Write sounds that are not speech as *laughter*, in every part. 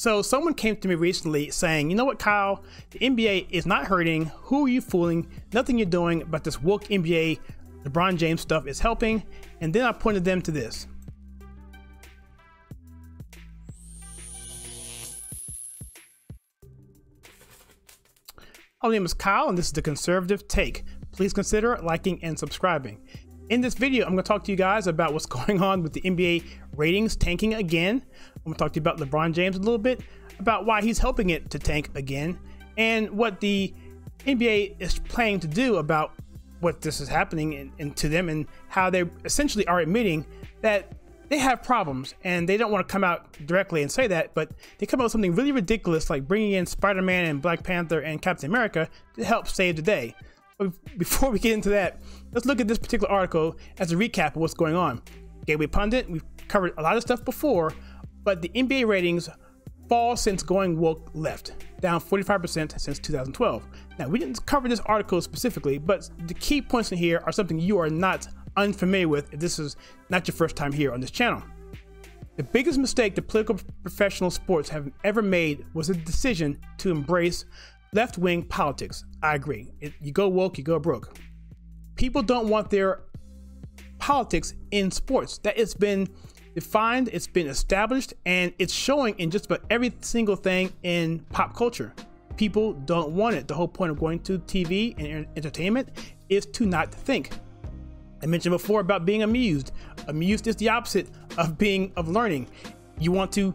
So someone came to me recently saying, you know what, Kyle, the NBA is not hurting. Who are you fooling? Nothing you're doing but this woke NBA LeBron James stuff is helping. And then I pointed them to this. My name is Kyle, and this is the Conservative Take. Please consider liking and subscribing. In this video, I'm going to talk to you guys about what's *laughs* going on with the NBA ratings tanking again. I'm to talk to you about LeBron James a little bit, about why he's helping it to tank again, and what the NBA is planning to do about what this is happening and, and to them, and how they essentially are admitting that they have problems and they don't want to come out directly and say that, but they come out with something really ridiculous like bringing in Spider Man and Black Panther and Captain America to help save the day. But *laughs* before we get into that, let's look at this particular article as a recap of what's going on. Gateway Pundit, we've covered a lot of stuff before, but the NBA ratings fall since going woke left, down 45% since 2012. Now, we didn't cover this article specifically, but the key points in here are something you are not unfamiliar with if this is not your first time here on this channel. The biggest mistake the political professional sports have ever made was the decision to embrace left wing politics. I agree. It, you go woke, you go broke. People don't want their politics in sports. That it's been defined, it's been established, and it's showing in just about every single thing in pop culture. People don't want it. The whole point of going to TV and entertainment is to not think. I mentioned before about being amused. Amused is the opposite of being of learning. You want to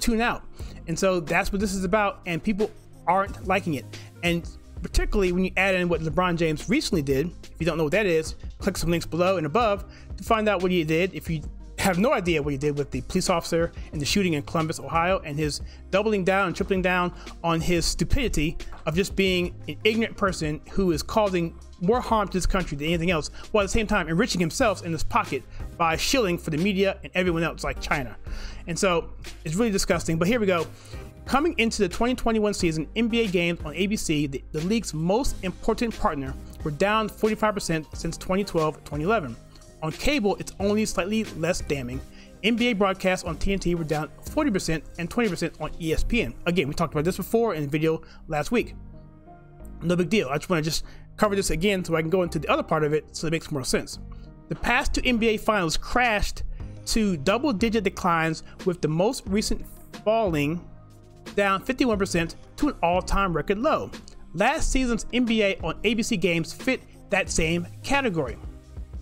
tune out. And so that's what this is about. And people aren't liking it. And particularly when you add in what LeBron James recently did. If you don't know what that is, click some links below and above to find out what he did. If you have no idea what he did with the police officer and the shooting in Columbus, Ohio, and his doubling down and tripling down on his stupidity of just being an ignorant person who is causing more harm to this country than anything else, while at the same time enriching himself in his pocket by shilling for the media and everyone else like China. And so it's really disgusting. But here we go. Coming into the 2021 season, NBA games on ABC, the, the league's most important partner, were down 45% since 2012 2011. On cable, it's only slightly less damning. NBA broadcasts on TNT were down 40% and 20% on ESPN. Again, we talked about this before in video last week. No big deal. I just want to just cover this again so I can go into the other part of it so it makes more sense. The past two NBA finals crashed to double digit declines, with the most recent falling down 51% to an all time record low. Last season's NBA on ABC games fit that same category,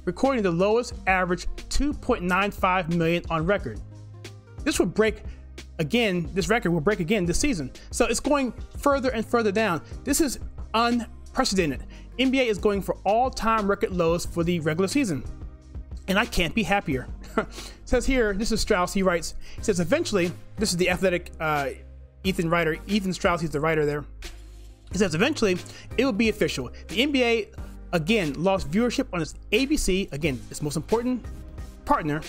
recording the lowest average 2.95 million on record. This will break again, this record will break again this season. So it's going further and further down. This is unprecedented. NBA is going for all time record lows for the regular season. And I can't be happier. *laughs* says here, this is Strauss, he writes, he says, eventually, this is the athletic uh, Ethan writer, Ethan Strauss, he's the writer there. He says eventually it will be official. The NBA again lost viewership on its ABC, again, its most important partner,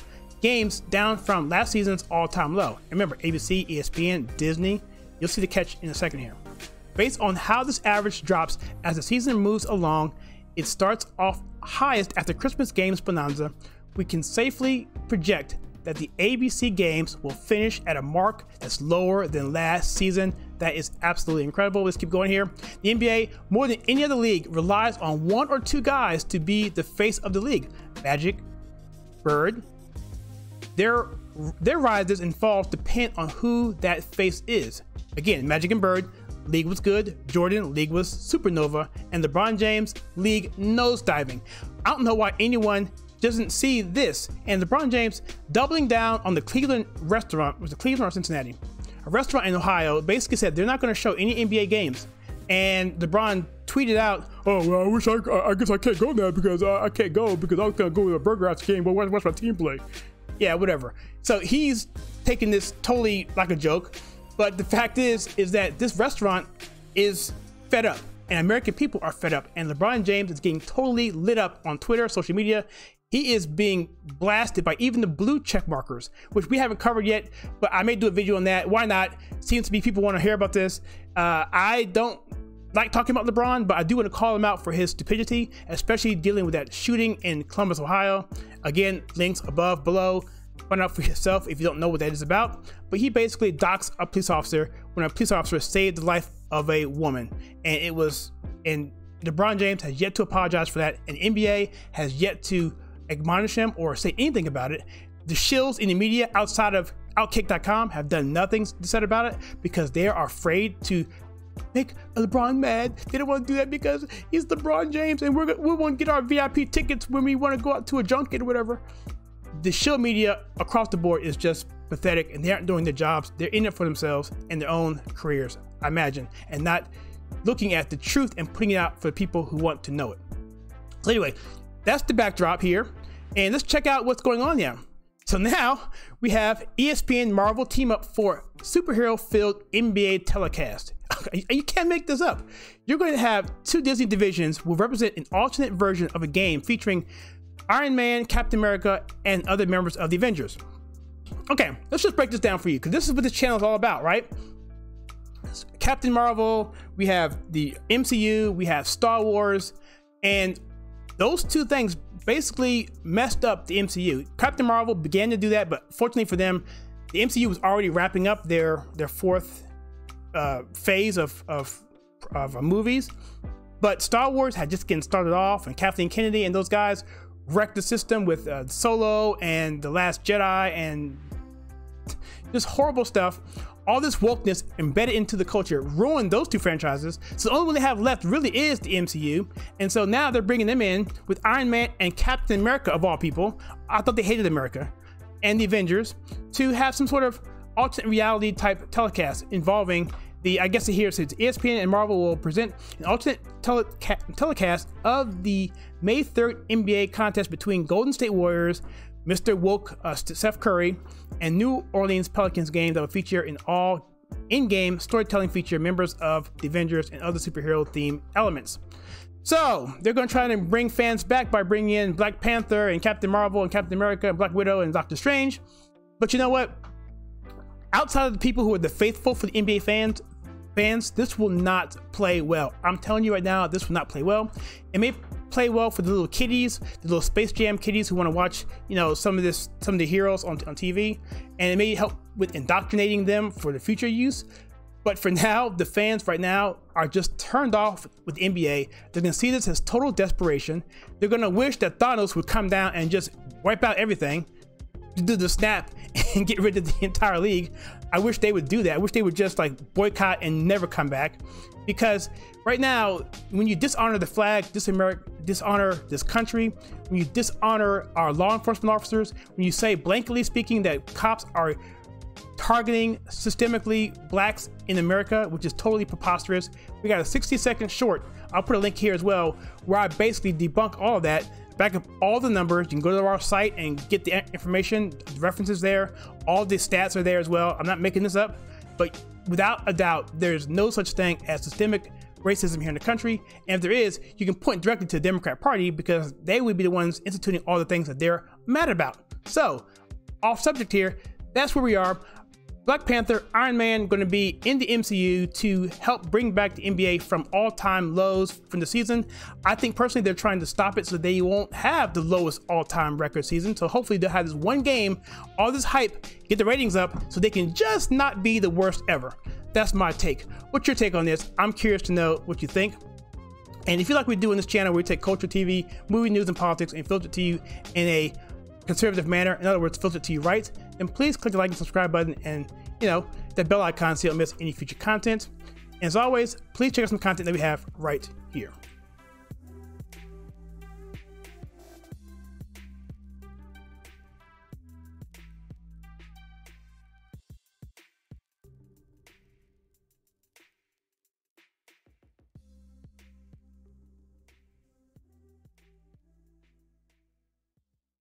games down from last season's all-time low. Remember, ABC, ESPN, Disney. You'll see the catch in a second here. Based on how this average drops as the season moves along, it starts off highest after Christmas Games Bonanza. We can safely project that the ABC games will finish at a mark that's lower than last season. That is absolutely incredible. Let's keep going here. The NBA, more than any other league, relies on one or two guys to be the face of the league. Magic, Bird. Their their rises and falls depend on who that face is. Again, Magic and Bird, league was good. Jordan, league was supernova. And LeBron James, league nosediving. I don't know why anyone doesn't see this. And LeBron James doubling down on the Cleveland restaurant, was the Cleveland or Cincinnati? A restaurant in Ohio basically said they're not going to show any NBA games. And LeBron tweeted out, "Oh, well, I wish I, I guess I can't go there because I, I can't go because I was gonna go to a Burger House game, but watch my team play." Yeah, whatever. So he's taking this totally like a joke, but the fact is, is that this restaurant is fed up, and American people are fed up, and LeBron James is getting totally lit up on Twitter, social media he is being blasted by even the blue check markers, which we haven't covered yet, but I may do a video on that. Why not? Seems to be people want to hear about this. Uh, I don't like talking about LeBron, but I do want to call him out for his stupidity, especially dealing with that shooting in Columbus, Ohio. Again, links above, below. find out for yourself if you don't know what that is about. But he basically doxxes a police officer when a police officer saved the life of a woman, and it was and LeBron James has yet to apologize for that, and NBA has yet to admonish him or say anything about it. The shills in the media outside of Outkick.com have done nothing to said about it because they are afraid to make LeBron mad. They don't want to do that because he's LeBron James and we're, we won't get our VIP tickets when we want to go out to a junket or whatever. The shill media across the board is just pathetic and they aren't doing their jobs. They're in it for themselves and their own careers, I imagine, and not looking at the truth and putting it out for people who want to know it. So, anyway, that's the backdrop here. And let's check out what's going on here. So now we have ESPN Marvel team up for superhero filled NBA telecast. You can't make this up. You're going to have two Disney divisions will represent an alternate version of a game featuring Iron Man, Captain America, and other members of the Avengers. Okay, let's just break this down for you because this is what this channel is all about, right? Captain Marvel, we have the MCU, we have Star Wars, and those two things basically messed up the MCU. Captain Marvel began to do that, but fortunately for them, the MCU was already wrapping up their their fourth uh, phase of of, of uh, movies. But Star Wars had just getting started off, and Kathleen Kennedy and those guys wrecked the system with uh, Solo and The Last Jedi and just horrible stuff all this wokeness embedded into the culture ruined those two franchises. So the only one they have left really is the MCU. And so now they're bringing them in with Iron Man and Captain America, of all people. I thought they hated America and the Avengers to have some sort of alternate reality type telecast involving the, I guess it here says ESPN and Marvel will present an alternate teleca- telecast of the May 3rd NBA contest between Golden State Warriors Mr. Woke, uh, Curry, and New Orleans Pelicans game that will feature an all in-game storytelling feature members of the Avengers and other superhero theme elements. So they're going to try to bring fans back by bringing in Black Panther and Captain Marvel and Captain America and Black Widow and Doctor Strange. But you know what? Outside of the people who are the faithful for the NBA fans, fans, this will not play well. I'm telling you right now, this will not play well. It may play well for the little kiddies, the little Space Jam kiddies who want to watch, you know, some of this, some of the heroes on, on TV, and it may help with indoctrinating them for the future use. But for *laughs* now, the fans right now are just turned off with NBA. They're gonna see this as total desperation. They're gonna wish that Thanos would come down and just wipe out everything, do the snap, *laughs* and get rid of the entire league. I wish they would do that. I wish they would just like boycott and never come back. Because right now, when you dishonor the flag, dishonor this country, when you dishonor our law enforcement officers, when you say blankly speaking that cops are targeting systemically blacks in America, which is totally preposterous. We got a 60 second short. I'll put a link here as well, where I basically debunk all of that, back up all the numbers. You can go to our site and get the information, the references there. All the stats are there as well. I'm not making this up, but without a doubt, there's no such thing as systemic racism here in the country. And if there is, you can point directly to the Democrat Party because they would be the ones instituting all the things that they're mad about. So, off subject here, that's where we are. Black Panther, Iron Man going to be in the MCU to help bring back the NBA from all-time lows from the season. I think personally they're trying to stop it so they won't have the lowest all-time record season. So hopefully they'll have this one game, all this hype, get the ratings up so they can just not be the worst ever. That's my take. What's your take on this? I'm curious to know what you think. And if you like what we do in this channel we take culture TV, movie news and politics and filter it to you in a conservative manner, in other words, filter it to you right, then please click the like and subscribe button and, you know, that bell icon so you don't miss any future content. And as always, please check out some content that we have right here.